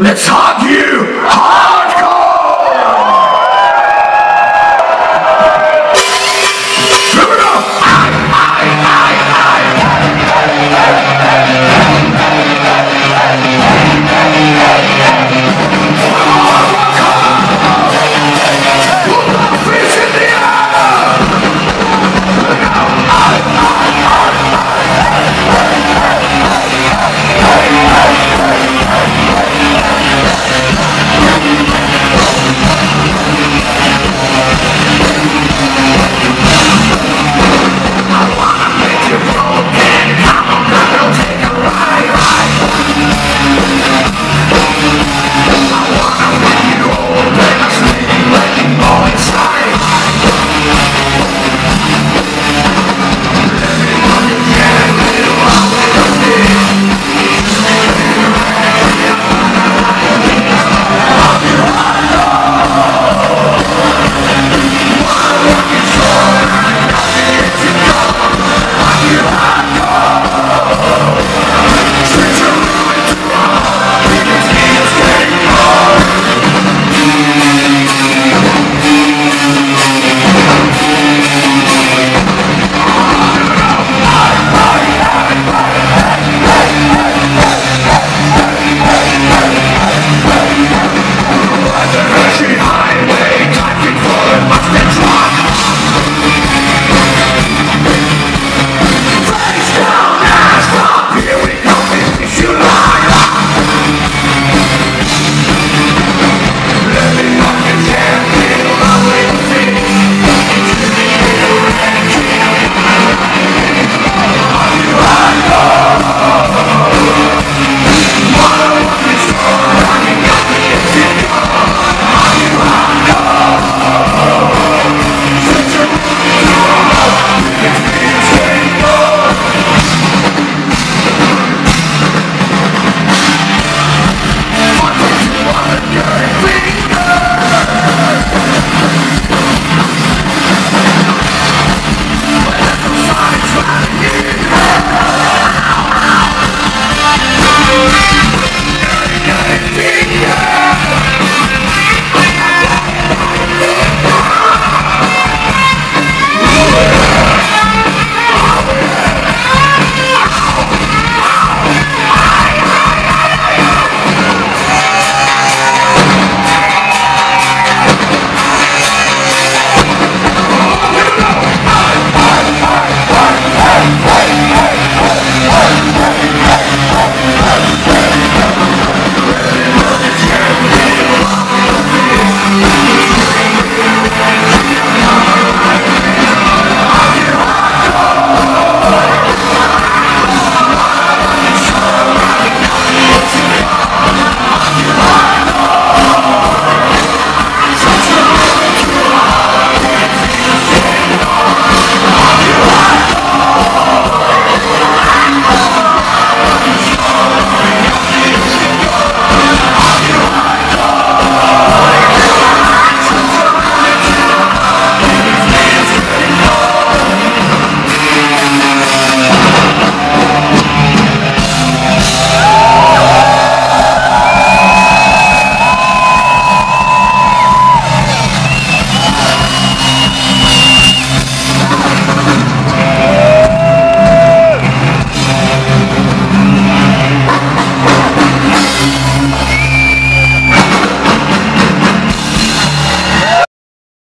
Let's hug you! Hug!